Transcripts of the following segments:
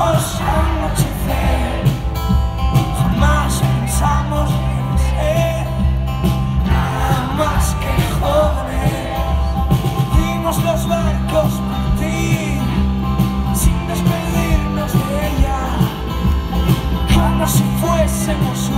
O sea anochecer, jamás pensamos en ser, más que jóvenes, dimos los barcos para ti, sin despedirnos de ella, mano si fuésemos un...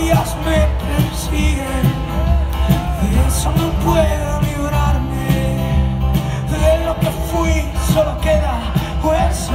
historias me persiguen, de eso no puedo librarme, de lo que fui solo queda hueso